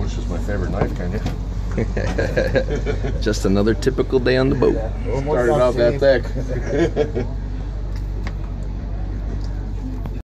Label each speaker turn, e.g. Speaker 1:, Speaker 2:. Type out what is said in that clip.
Speaker 1: which is my favorite knife, can you?
Speaker 2: Just another typical day on the boat.
Speaker 1: Started off that thick.